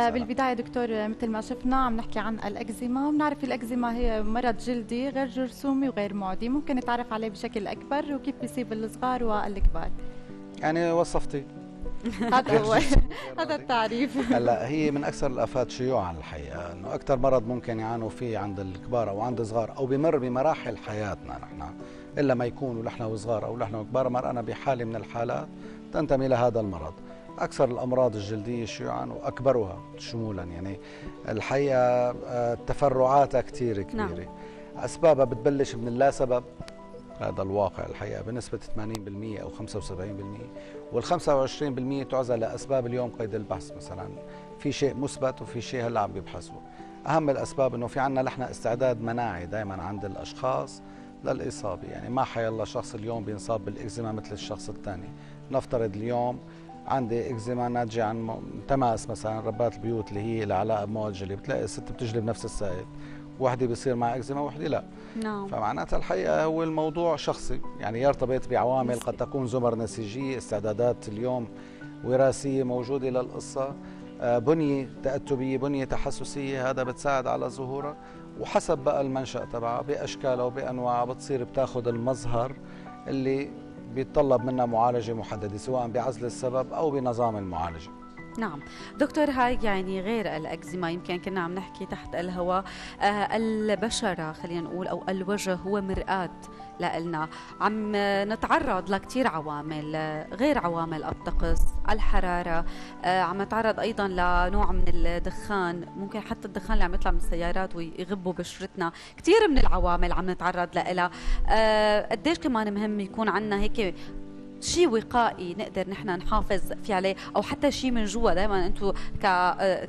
بالبداية دكتور مثل ما شفنا عم نحكي عن الأكزيما وبنعرف الأكزيما هي مرض جلدي غير جرثومي وغير معدي ممكن نتعرف عليه بشكل أكبر وكيف بيصيب الصغار والكبار. يعني وصفتي. هذا هو. هذا التعريف. هلا هي من أكثر الآفات شيوعا الحقيقة إنه أكثر مرض ممكن يعانوا فيه عند الكبار أو عند الصغار أو بمر بمراحل حياتنا نحن. إلا ما يكونوا نحن وصغار أو نحن وكبار مرقنا بحالة من الحالات تنتمي لهذا المرض. أكثر الأمراض الجلدية شيوعا وأكبرها شمولا يعني الحقيقة آه، تفرعاتها كثير كبيرة. نعم. أسبابها بتبلش من اللا سبب هذا الواقع الحقيقة بنسبة 80% أو 75% وال 25% تعزى لأسباب اليوم قيد البحث مثلا. في شيء مثبت وفي شيء هلأ عم بيبحثوا. أهم الأسباب إنه في عندنا نحن استعداد مناعي دائما عند الأشخاص للإصابة. يعني ما حيلا شخص اليوم بينصاب بالإكزيما مثل الشخص الثاني. نفترض اليوم عندي إكزيما ناتجه عن تماس مثلا ربات البيوت اللي هي العلاقه بمواد جلي بتلاقي الست بتجلب نفس السائل وحده بيصير معها إكزيما وحده لا. نعم. فمعناتها الحقيقة هو الموضوع شخصي. يعني يرتبط بعوامل قد تكون زمر نسيجية استعدادات اليوم وراثية موجودة للقصة آه، بنية تأتبية بنية تحسسية. هذا بتساعد على ظهورها. وحسب بقى المنشأ تبعها بأشكالها وبأنواعها بتصير بتاخذ المظهر اللي بيتطلب منا معالجة محددة سواء بعزل السبب أو بنظام المعالجة. نعم. دكتور هاي يعني غير الأكزيما يمكن كنا عم نحكي تحت الهواء. آه البشرة خلينا نقول أو الوجه هو مرآة لنا عم نتعرض لكثير عوامل غير عوامل الطقس الحرارة. آه عم نتعرض أيضا لنوع من الدخان. ممكن حتى الدخان اللي عم يطلع من السيارات ويغبوا بشرتنا. كثير من العوامل عم نتعرض لها آه قديش كمان مهم يكون عندنا هيك شيء وقائي نقدر نحن نحافظ في عليه أو حتى شيء من جوا دائما أنتم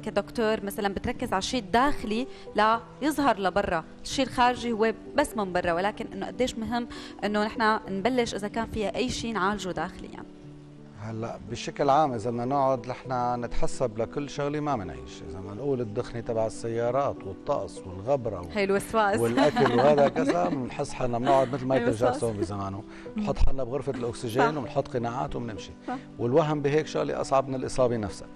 كدكتور مثلا بتركز على الشيء الداخلي لا يظهر لبرا الشيء الخارجي هو بس من برا ولكن إنه قديش مهم إنه نحن نبلش إذا كان فيها أي شيء نعالجه داخليا يعني. هلأ بشكل عام إذا بدنا نقعد نحن نتحسب لكل شغلة ما بنعيش إذا بدنا نقول الدخنة تبع السيارات والطقس والغبرة هي الوسواس. والأكل وهذا كذا بنحس حالنا بنقعد مثل مايكل جاكسون بزمانه. بنحط حالنا بغرفة الأكسجين وبنحط قناعات وبنمشي. والوهم بهيك شغلة أصعب من الإصابة نفسها.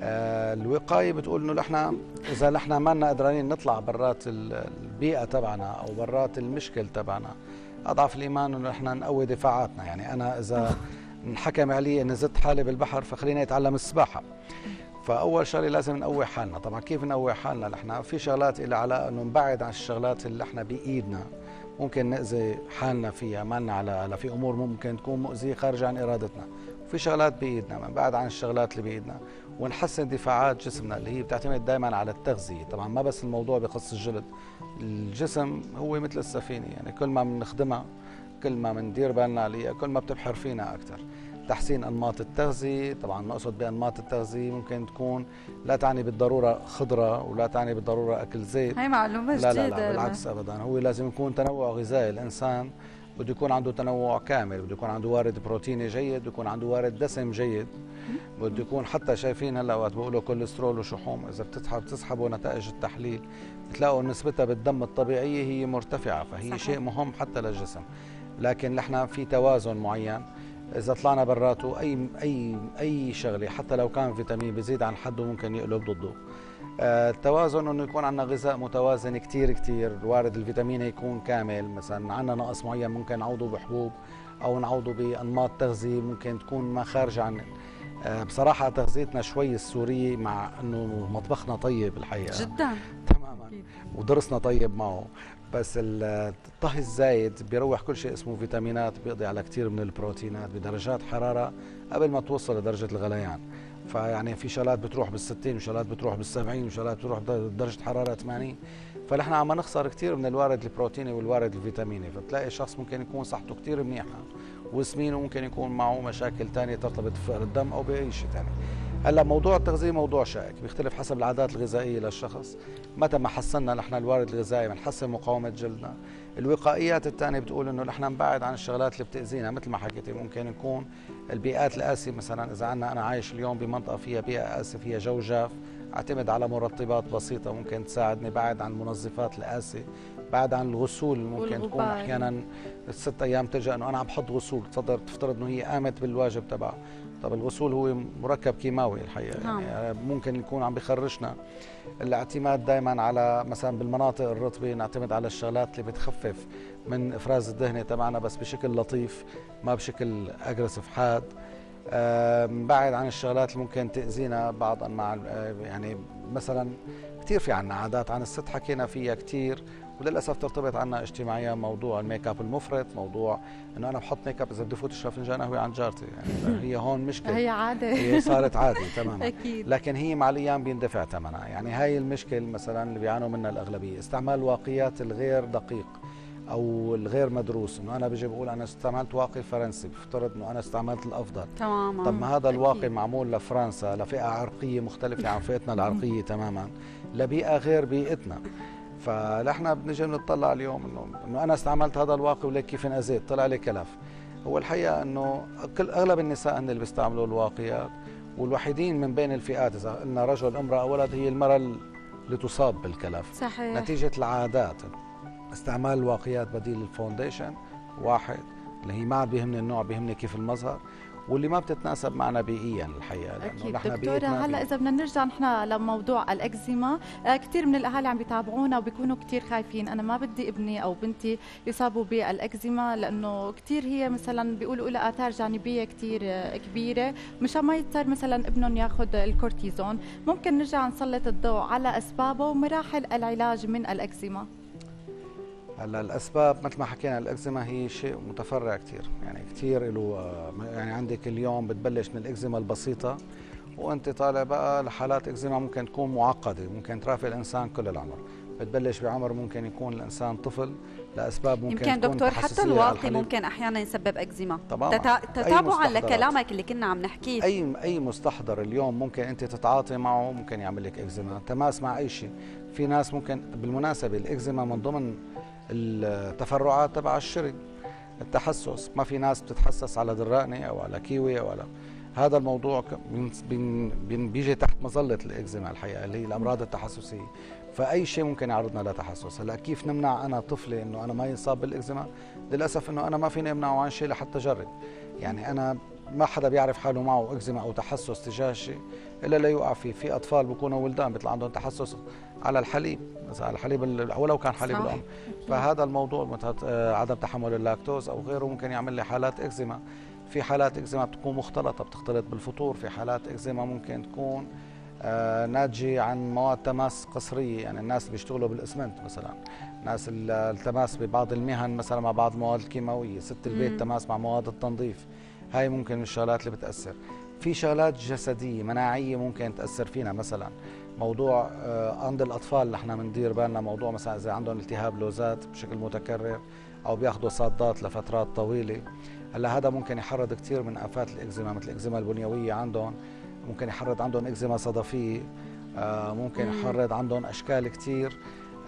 آه الوقاية بتقول إنه نحن إذا نحن ما لنا قدرانين نطلع برات البيئة تبعنا أو برات المشكل تبعنا أضعف الإيمان إنه نحن نقوي دفاعاتنا. يعني أنا إذا انحكم علي اني زدت حالي بالبحر فخليني اتعلم السباحة. فأول شغلة لازم نقوي حالنا. طبعا كيف نقوي حالنا؟ نحن في شغلات لها علاقة إنه نبعد عن الشغلات اللي إحنا بإيدنا. ممكن نأذي حالنا فيها ما لنا علاقة في أمور ممكن تكون مؤذية خارجة عن إرادتنا. في شغلات بإيدنا نبعد عن الشغلات اللي بإيدنا. ونحسن دفاعات جسمنا اللي هي بتعتمد دائما على التغذية. طبعا ما بس الموضوع بخص الجلد. الجسم هو مثل السفينة يعني كل ما بنخدمها كل ما بندير بالنا عليها كل ما بتبحر فينا أكثر تحسين أنماط التغذية طبعا نقصد بأنماط التغذية ممكن تكون لا تعني بالضرورة خضرة ولا تعني بالضرورة أكل زيت. هي معلومة جديده لا لا, لا بالعكس ابدا. هو لازم يكون تنوع غذائي الإنسان بده يكون عنده تنوع كامل بده يكون عنده وارد بروتيني جيد بده يكون عنده وارد دسم جيد. بده يكون حتى شايفين هلأ وقت بيقولوا كوليسترول وشحوم إذا بتسحب بتسحبوا نتائج التحليل بتلاقوا نسبتها بالدم الطبيعية هي مرتفعة فهي صحيح. شيء مهم حتى للجسم. لكن نحن في توازن معين. إذا طلعنا براته أي أي أي شغلة حتى لو كان فيتامين بزيد عن حده ممكن يقلب ضده. آه، التوازن إنه يكون عندنا غذاء متوازن كثير كثير وارد الفيتامين يكون كامل. مثلا عندنا نقص معين ممكن نعوضه بحبوب أو نعوضه بأنماط تغذية ممكن تكون ما خارجه عن آه، بصراحة تغذيتنا شوي السورية مع إنه مطبخنا طيب الحقيقة. جدا. تماما. ودرسنا طيب معه. بس الطهي الزايد بيروح كل شيء اسمه فيتامينات بيقضي على كثير من البروتينات بدرجات حرارة قبل ما توصل لدرجة الغليان. فيعني في شغلات بتروح بال60 وشغلات بتروح بال70 وشغلات بتروح بدرجة حرارة 80 فنحن عم نخسر كثير من الوارد البروتيني والوارد الفيتاميني. فبتلاقي الشخص ممكن يكون صحته كثير منيحة وسمين وممكن يكون معه مشاكل ثانية ترتبط بفقر الدم أو بأي شيء ثاني هلا موضوع التغذية موضوع شائك بيختلف حسب العادات الغذائية للشخص. متى ما حسنا نحن الوارد الغذائي بنحسن مقاومة جلدنا. الوقائيات الثانية بتقول إنه نحن نبعد عن الشغلات اللي بتأذينا مثل ما حكيتي ممكن يكون البيئات القاسية مثلا إذا عندنا أنا عايش اليوم بمنطقة فيها بيئة قاسية فيها جو جاف أعتمد على مرطبات بسيطة ممكن تساعدني بعد عن المنظفات القاسية بعد عن الغسول ممكن تكون أحيانا الست أيام تلجأ إنه أنا عم بحط غسول تصدر تفترض إنه هي قامت بالواجب تبعها طب الغسول هو مركب كيماوي الحقيقة. نعم. يعني ممكن يكون عم بخرجنا الاعتماد دائما على مثلا بالمناطق الرطبة نعتمد على الشغلات اللي بتخفف من إفراز الدهنة تبعنا بس بشكل لطيف ما بشكل aggressive حاد. بعد عن الشغلات اللي ممكن تأذينا بعض انواع يعني مثلا كثير في عنا عادات عن الست حكينا فيها كثير وللأسف ترتبط عنا اجتماعيا موضوع ال make up المفرط موضوع إنه أنا بحط make up إذا بدي فوت أشرب فنجان قهوة عن جارتي. يعني هي هون مشكلة. هي عادة. هي صارت عادي تماما. أكيد. لكن هي مع الأيام بيندفع ثمنها يعني هاي المشكلة مثلا اللي بيعانوا منها الأغلبية. استعمال الواقيات الغير دقيق أو الغير مدروس. إنه أنا بيجي بقول أنا استعملت واقي فرنسي بفترض إنه أنا استعملت الأفضل. تماما. طب ما هذا الواقي معمول لفرنسا لفئة عرقية مختلفة عن فئتنا العرقية تماما. لبيئة غير بيئتنا. فنحن بنجي بنطلع اليوم إنه إنه أنا استعملت هذا الواقي وليك كيف انأذيت طلع لي كلف. هو الحقيقة إنه كل أغلب النساء هن اللي بيستعملوا الواقيات والوحيدين من بين الفئات إذا قلنا رجل امرأة ولد هي المرأة اللي تصاب بالكلف. صحيح. نتيجة العادات. استعمال الواقيات بديل ال foundation واحد اللي هي ما عاد بيهمني النوع بيهمني كيف المظهر. واللي ما بتتناسب معنا بيئيا الحقيقة أكيد. دكتورة هلأ إذا بدنا نرجع نحن لموضوع الأكزيما آه كثير من الأهالي عم بيتابعونا وبيكونوا كثير خايفين. أنا ما بدي ابني أو بنتي يصابوا بالأكزيما لأنه كثير هي مثلا بيقولوا لها آثار جانبية كثير آه كبيرة. مشان ما يضطر مثلا ابنهم ياخذ الكورتيزون ممكن نرجع نسلط الضوء على أسبابه ومراحل العلاج من الأكزيما. هلا الأسباب مثل ما حكينا الإكزيما هي شيء متفرع كثير يعني كثير له يعني عندك اليوم بتبلش من الإكزيما البسيطة وأنت طالع بقى لحالات إكزيما ممكن تكون معقدة ممكن ترافق الإنسان كل العمر. بتبلش بعمر ممكن يكون الإنسان طفل لأسباب ممكن يمكن دكتور حتى الواقي ممكن أحيانا يسبب إكزيما. تتابعا لكلامك اللي كنا عم نحكيه. أي أي مستحضر اليوم ممكن أنت تتعاطي معه ممكن يعمل لك إكزيما. تماس مع أي شيء. في ناس ممكن بالمناسبة الإكزيما من ضمن التفرعات تبع الشري التحسس. ما في ناس بتتحسس على درقني أو على كيوي أو على هذا الموضوع بيجي تحت مظلة الاكزيما الحقيقة اللي هي الأمراض التحسسية. فأي شيء ممكن يعرضنا لتحسس. هلا كيف نمنع أنا طفلي إنه أنا ما ينصاب بالاكزيما للأسف إنه أنا ما فيني أمنعه عن شيء لحتى أجرب. يعني أنا ما حدا بيعرف حاله معه إكزيما أو تحسس تجاه شيء إلا لا يوقع فيه في أطفال بيكونوا ولدان بيطلع عندهم تحسس على الحليب مثلا على الحليب ولو كان حليب الأم. فهذا الموضوع آه، عدم تحمل اللاكتوز أو غيره ممكن يعمل لي حالات إكزيما. في حالات إكزيما بتكون مختلطة بتختلط بالفطور في حالات إكزيما ممكن تكون آه ناتجة عن مواد تماس قصرية. يعني الناس اللي بيشتغلوا بالإسمنت مثلا. ناس التماس ببعض المهن مثلا مع بعض المواد الكيماويه ست البيت تماس مع مواد التنظيف. هاي ممكن من الشغلات اللي بتأثر. في شغلات جسدية مناعية ممكن تأثر فينا. مثلا موضوع آه، عند الأطفال نحن بندير بالنا موضوع مثلا إذا عندهم التهاب لوزات بشكل متكرر أو بياخذوا صادات لفترات طويلة. هلأ هذا ممكن يحرض كثير من آفات الإكزيما مثل الاكزيما البنيوية عندهم ممكن يحرض عندهم إكزيما صدفية آه، ممكن يحرض عندهم أشكال كثير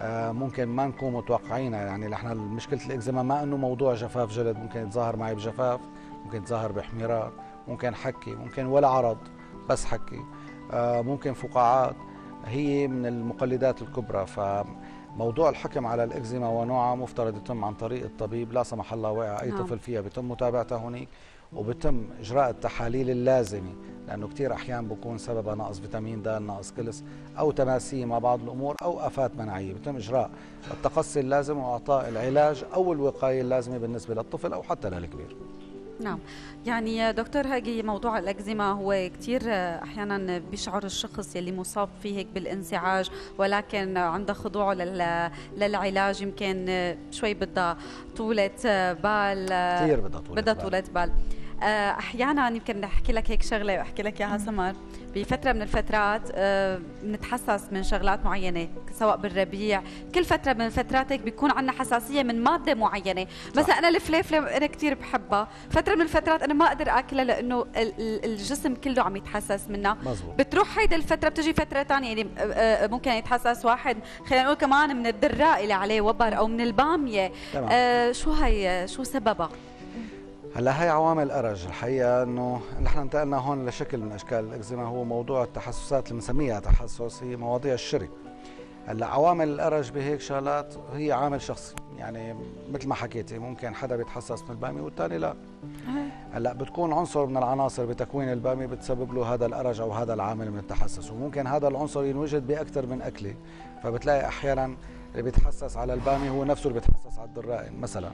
آه، ممكن ما نكون متوقعينها. يعني نحن مشكلة الإكزيما ما إنه موضوع جفاف جلد ممكن يتظاهر معي بجفاف. ممكن يتظاهر باحمرار ممكن حكي ممكن ولا عرض بس حكي. ممكن فقاعات. هي من المقلدات الكبرى. فموضوع الحكم على الإكزيما ونوعها مفترض يتم عن طريق الطبيب. لا سمح الله وقع أي نعم. طفل فيها. بيتم متابعته هناك وبتم إجراء التحاليل اللازمة لأنه كثير أحيان بكون سببها نقص فيتامين د نقص كلس أو تماسيه مع بعض الأمور أو آفات مناعية. بتم إجراء التقصي اللازم وإعطاء العلاج أو الوقاية اللازمة بالنسبة للطفل أو حتى للكبير. نعم. يعني دكتور هاجي موضوع الأكزيما هو كثير أحيانا بيشعر الشخص يلي مصاب فيه هيك بالانزعاج ولكن عنده خضوع للعلاج يمكن شوي بدها طولة بال كثير بدها طولة بدها طولة بال. آه، أحيانا يمكن أحكي لك هيك شغلة وأحكي لك إياها سمر. بفترة من الفترات آه، بنتحسس من شغلات معينة سواء بالربيع. كل فترة من الفترات هيك بيكون عندنا حساسية من مادة معينة. مثلا أنا الفليفلة أنا كثير بحبها. فترة من الفترات أنا ما أقدر أكلها لأنه الجسم كله عم يتحسس منها. مزبوط. بتروح هيدا الفترة بتجي فترة ثانية يعني آه، ممكن يتحسس واحد خلينا نقول كمان من الدراء اللي عليه وبر أو من البامية. آه شو هي؟ شو سببها؟ هلا هي عوامل أرج. الحقيقة إنه نحن انتقلنا هون لشكل من أشكال. الاكزيما هو موضوع التحسسات اللي بنسميها تحسس هي مواضيع الشري هلا عوامل الأرج بهيك شغلات هي عامل شخصي. يعني مثل ما حكيتي ممكن حدا بيتحسس من البامي والثاني لا. هلا بتكون عنصر من العناصر بتكوين البامي بتسبب له هذا الأرج أو هذا العامل من التحسس. وممكن هذا العنصر ينوجد بأكثر من أكلة. فبتلاقي أحيانا اللي بيتحسس على البامي هو نفسه اللي بيتحسس على الدرائن مثلا.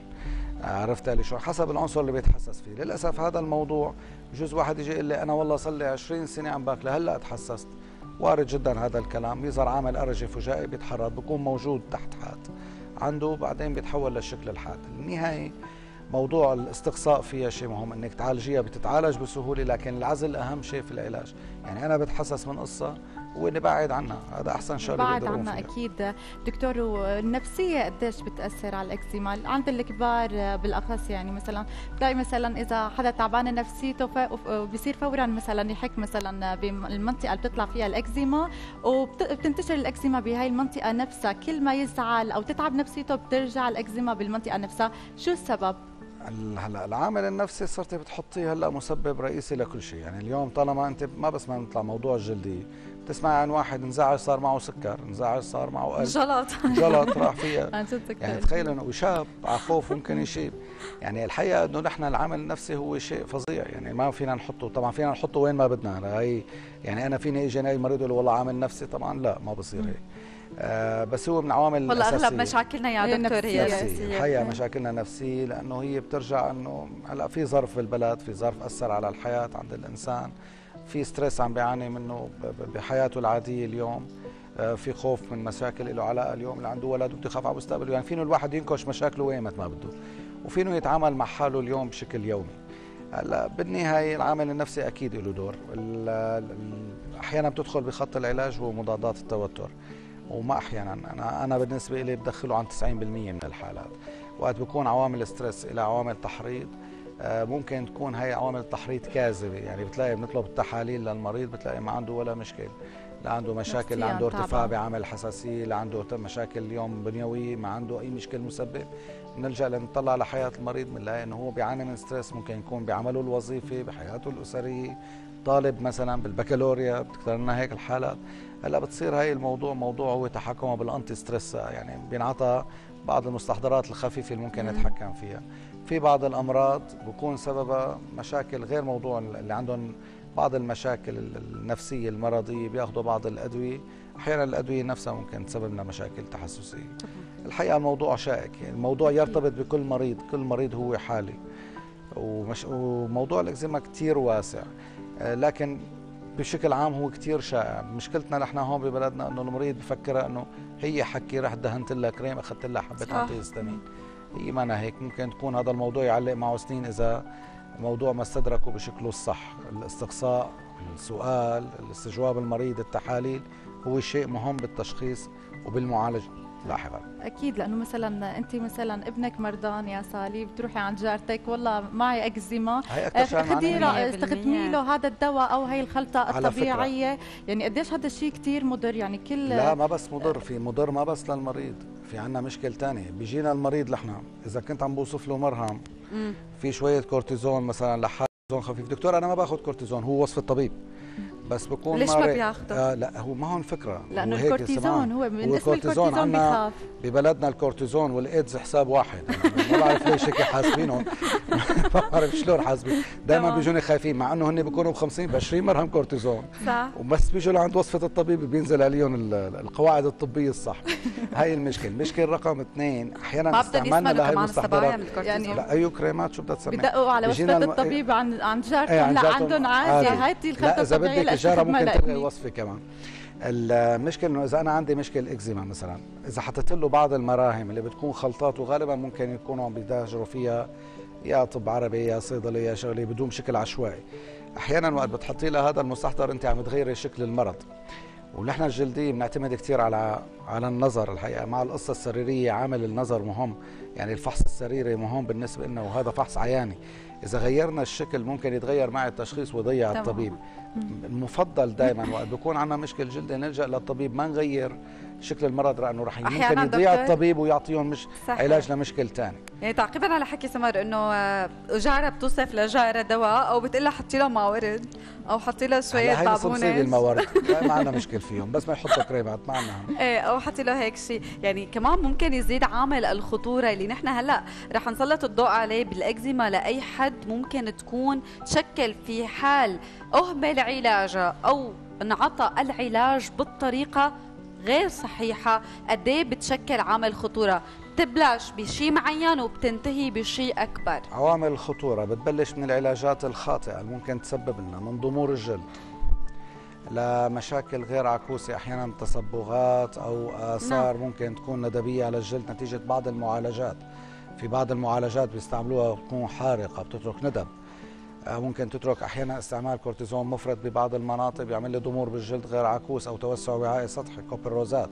عرفت لي شو؟ حسب العنصر اللي بيتحسس فيه. للأسف هذا الموضوع بجوز واحد يجي يقول لي أنا والله صار لي 20 سنة عم باكل هلأ تحسست. وارد جدا هذا الكلام. بيظهر عامل ارجي فجائي بيتحرر بيكون موجود تحت حاد. عنده بعدين بيتحول للشكل الحاد. النهائي موضوع الاستقصاء فيها شيء مهم إنك تعالجيها بتتعالج بسهولة لكن العزل أهم شيء في العلاج. يعني أنا بتحسس من قصة هو اللي بعد عنها. هذا أحسن شغلة بعد عنها أكيد. دكتور والنفسيه قديش بتأثر على الاكزيما عند الكبار بالأخص يعني مثلا بتلاقي مثلا إذا حدا تعبان نفسيته بصير فورا مثلا يحك مثلا بالمنطقة اللي بتطلع فيها الإكزيما وبتنتشر الإكزيما بهاي المنطقة نفسها. كل ما يزعل أو تتعب نفسيته بترجع الإكزيما بالمنطقة نفسها. شو السبب؟ هلا العامل النفسي صرتي بتحطيه هلا مسبب رئيسي لكل شيء. يعني اليوم طالما أنت ما بس ما نطلع موضوع الجلدية. بتسمع عن واحد انزعج صار معه سكر انزعج صار معه قلب. جلط. جلط راح فيها. يعني تخيل إنه شاب على خوف ممكن يشيب. يعني الحقيقة إنه نحن العامل النفسي هو شيء فظيع. يعني ما فينا نحطه. طبعا فينا نحطه وين ما بدنا. هي يعني أنا فيني إجي اي مريض يقول والله عامل نفسي. طبعا لا ما بصير هيك. آه بس هو من عوامل والله أغلب مشاكلنا يا دكتور هي نفسية. الحقيقة مشاكلنا نفسية لأنه هي بترجع إنه هلأ في ظرف بالبلد في ظرف أثر على الحياة عند الإنسان. في stress عم بيعاني منه بحياته العادية اليوم آه، في خوف من مشاكل له علاقة اليوم اللي عنده ولد وبده يخاف على مستقبله. يعني فينه الواحد ينكش مشاكله وين ما بده؟ وفينه يتعامل مع حاله اليوم بشكل يومي. هلا بالنهاية العامل النفسي أكيد له دور. أحيانا بتدخل بخط العلاج هو مضادات التوتر. وما أحيانا أنا أنا بالنسبة لي بدخله عن 90% من الحالات. وقت بكون عوامل ستريس إلى عوامل تحريض ممكن تكون هي عوامل تحريض كاذبه يعني بتلاقي بنطلب التحاليل للمريض بتلاقي ما عنده ولا مشكل لا عنده مشاكل لا عنده ارتفاع بعامل حساسية لا عنده مشاكل اليوم بنيويه ما عنده أي مشكل مسبب. بنلجأ لنطلع على حياه المريض بنلاقي إنه هو بيعاني من stress ممكن يكون بعمله الوظيفي بحياته الأسرية. طالب مثلا بالبكالوريا بتكثر لنا هيك الحالات. هلأ بتصير هاي الموضوع موضوع هو تحكمه بال anti stress يعني بينعطى بعض المستحضرات الخفيفة اللي ممكن نتحكم فيها. في بعض الأمراض بكون سببها مشاكل غير موضوع اللي عندهم بعض المشاكل النفسية المرضية بياخذوا بعض الأدوية. أحيانا الأدوية نفسها ممكن تسبب لنا مشاكل تحسسية. الحقيقة الموضوع شائك. يعني الموضوع يرتبط بكل مريض كل مريض هو حالي. ومش وموضوع الإكزيما كثير واسع. آه، لكن بشكل عام هو كثير شائع. مشكلتنا نحن هون ببلدنا إنه المريض بفكرها إنه هي حكي رحت دهنت لها كريم أخذت لها حبة انتي هيستامين هي ما هيك ممكن تكون هذا الموضوع يعلق معه سنين إذا موضوع ما استدركه بشكله الصح. الاستقصاء السؤال الاستجواب المريض التحاليل هو شيء مهم بالتشخيص وبالمعالجة. لاحقا. أكيد لأنه مثلا أنت مثلا ابنك مرضان يا سالي بتروحي عند جارتك والله معي أكزيما. خدي استخدمي له هذا الدواء أو هي الخلطة الطبيعية يعني قديش هذا الشيء كثير مضر. يعني كل لا ما بس مضر في مضر ما بس للمريض. في عندنا مشكل ثاني بيجينا المريض لحنا. إذا كنت عم بوصف له مرهم في شوية كورتيزون مثلا لحال خفيف. دكتور أنا ما باخذ كورتيزون هو وصف الطبيب. بس بكون ليش ما بياخذه؟ آه لا هو ما هو الفكرة لأنه هو الكورتيزون هو من اسم الكورتيزون بخاف ببلدنا الكورتيزون والإيدز حساب واحد. ما بعرف ليش هيك حاسبينهم ما بعرف شلون حاسبين. دائما بيجوني خايفين مع إنه هن بيكونوا ب 50 ب 20 مرهم كورتيزون. صح. وبس بيجوا لعند وصفة الطبيب بينزل عليهم القواعد الطبية الصح. هاي المشكلة. المشكلة رقم اثنين أحيانا استعمالنا لهي المستحضرات. يعني لا اي كريمات شو بدها تسمي بدقوا على وصفة الطبيب عن عن جارتهم. لا عندهم عادي هاي الخلطه الطبيعية. الجاره ممكن تلغي الوصفه كمان. المشكلة إنه إذا أنا عندي مشكلة إكزيما مثلا إذا حطيت له بعض المراهم اللي بتكون خلطات وغالبا ممكن يكونوا عم بيتاجروا فيها يا طب عربي يا صيدلي يا شغله بدون شكل عشوائي. أحيانا وقت بتحطي لها هذا المستحضر أنت عم تغيري شكل المرض. ونحن الجلدية بنعتمد كثير على على النظر الحقيقة. مع القصة السريرية عامل النظر مهم. يعني الفحص السريري مهم بالنسبة لنا وهذا فحص عياني. إذا غيرنا الشكل ممكن يتغير معي التشخيص ويضيع الطبيب. المفضل دائما وقت بكون عندنا مشكل جلدي نلجأ للطبيب ما نغير. شكل المرض لأنه رح أحياناً ممكن يضيع. الطبيب ويعطيهم مش صحيح. علاج لمشكل ثاني يعني تعقيبا على حكي سمر إنه آه، جارة بتوصف لجارة دواء أو بتقول لها حطي لها ماورد أو حطي لها شوية هلا هي الموارد ما عندنا مشكل فيهم بس ما يحطوا كريمات ما عندنا. إيه أو حطي له هيك شيء يعني كمان ممكن يزيد عامل الخطورة اللي نحن هلا رح نسلط الضوء عليه بالإكزيما لأي حد ممكن تكون تشكل في حال أهمل علاجها أو انعطى العلاج بالطريقة غير صحيحة. قد إيه بتشكل عامل خطورة؟ تبلش بشيء معين وبتنتهي بشيء أكبر. عوامل الخطورة بتبلش من العلاجات الخاطئة اللي ممكن تسبب لنا من ضمور الجلد. لمشاكل غير عكوسة أحيانا تصبغات أو آثار ممكن تكون ندبية على الجلد نتيجة بعض المعالجات. في بعض المعالجات بيستعملوها بتكون حارقة بتترك ندب. ممكن تترك أحيانا استعمال كورتيزون مفرط ببعض المناطق بيعمل لي ضمور بالجلد غير عكوس أو توسع وعائي سطحي couperose ات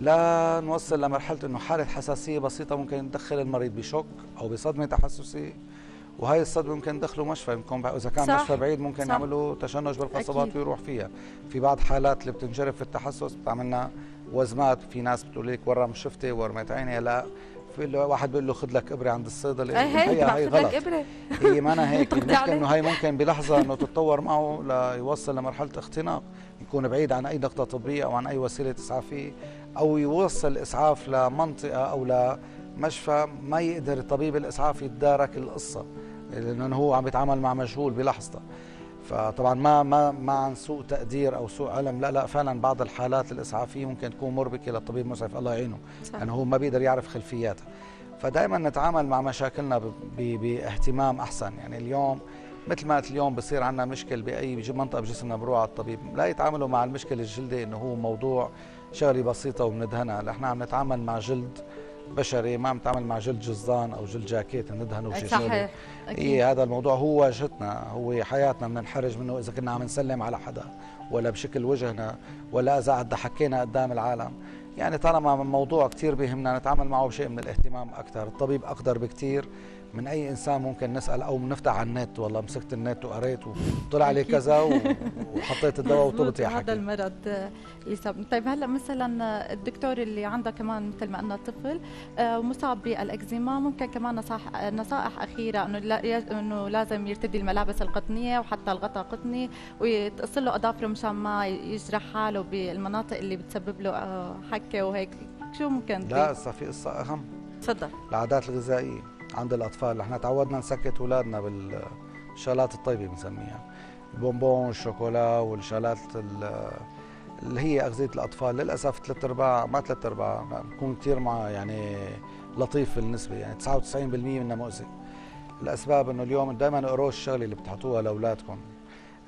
لا نوصل لمرحلة إنه حالة حساسية بسيطة ممكن تدخل المريض ب shock أو بصدمة تحسسيه وهي الصدمة ممكن ندخله مشفى يمكن إذا كان صح. مشفى بعيد ممكن. يعملوا تشنج بالقصبات أكيد. ويروح فيها في بعض حالات اللي بتنجرف في التحسس بتعملنا وزمات في ناس بتقول لك ورم شفتي ورمت عيني لا في واحد بيقول له خذ لك إبرة عند الصيدلي هي هي غلط. إبرة. هي ما هيك المشكلة. إنه هي ممكن بلحظة إنه تتطور معه ليوصل لمرحلة اختناق يكون بعيد عن أي نقطة طبية أو عن أي وسيلة إسعافية أو يوصل الاسعاف لمنطقة أو لمشفى ما يقدر الطبيب الإسعاف يتدارك القصة لأنه هو عم بيتعامل مع مجهول بلحظته فطبعا ما ما ما عن سوء تقدير أو سوء علم لا لا فعلا بعض الحالات الإسعافية ممكن تكون مربكة للطبيب المسعف الله يعينه صح. لأنه هو ما بيقدر يعرف خلفياتها. فدائما نتعامل مع مشاكلنا باهتمام أحسن. يعني اليوم مثل ما قلت اليوم بصير عندنا مشكل بأي منطقة بجسمنا بروح على الطبيب لا يتعاملوا مع المشكلة الجلدية إنه هو موضوع شغلة بسيطة وبندهنها نحن عم نتعامل مع جلد بشري ما عم نتعامل مع جلد جزان أو جلد جاكيت ندهنه وشي صحيح إيه هذا الموضوع هو واجهتنا هو حياتنا بدنا نحرج منه إذا كنا عم نسلم على حدا ولا بشكل وجهنا ولا إذا عد حكينا قدام العالم. يعني طالما موضوع كثير بيهمنا نتعامل معه بشيء من الاهتمام أكثر الطبيب أقدر بكثير من أي إنسان ممكن نسأل أو بنفتح على النت والله مسكت النت وقريت وطلع لي. كذا وحطيت الدواء وطلبت يا هذا المرض يسبب طيب هلا مثلا الدكتور اللي عنده كمان مثل ما قلنا طفل آه، ومصاب بالإكزيما ممكن كمان نصائح نصائح أخيرة إنه إنه لازم يرتدي الملابس القطنية وحتى الغطاء قطني ويتقص له اظافره مشان ما يجرح حاله بالمناطق اللي بتسبب له آه، حكة وهيك. شو ممكن لا؟ هسه في قصة أهم. تفضل. العادات الغذائية. عند الأطفال. إحنا تعودنا نسكت أولادنا بالشغلات الطيبة بنسميها. البونبون والشوكولا والشغلات ال- اللي هي أغذية الأطفال. للأسف ثلاث أرباع ما ثلاث أرباع بكون كثير مع يعني لطيف بالنسبة. يعني 99% منها مؤذي الأسباب إنه اليوم دائما اقروا الشغلة اللي بتحطوها لأولادكم.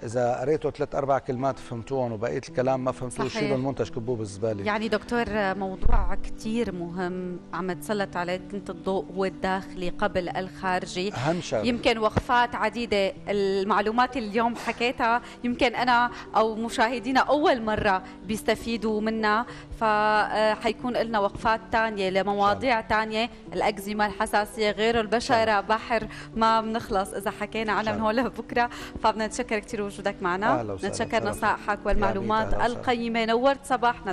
إذا قريتوا ثلاث أربع كلمات فهمتوهم وبقيه الكلام ما فهمتوه. شيلوا المنتج كبوه بالزبالة. يعني دكتور موضوع كتير مهم عم تسلط عليه كنت الضوء هو الداخلي قبل الخارجي. أهم شغلة. يمكن وقفات عديدة المعلومات اللي اليوم حكيتها يمكن أنا أو مشاهدينا أول مرة بيستفيدوا منها. فحيكون لنا وقفات تانية لمواضيع تانية. الأكزيما الحساسية غيره البشرة بحر ما بنخلص إذا حكينا عنها من هون لبكرة. فبدنا نتشكر كثير وجودك معنا. نتشكر. نصائحك والمعلومات. القيمة. نورت صباحنا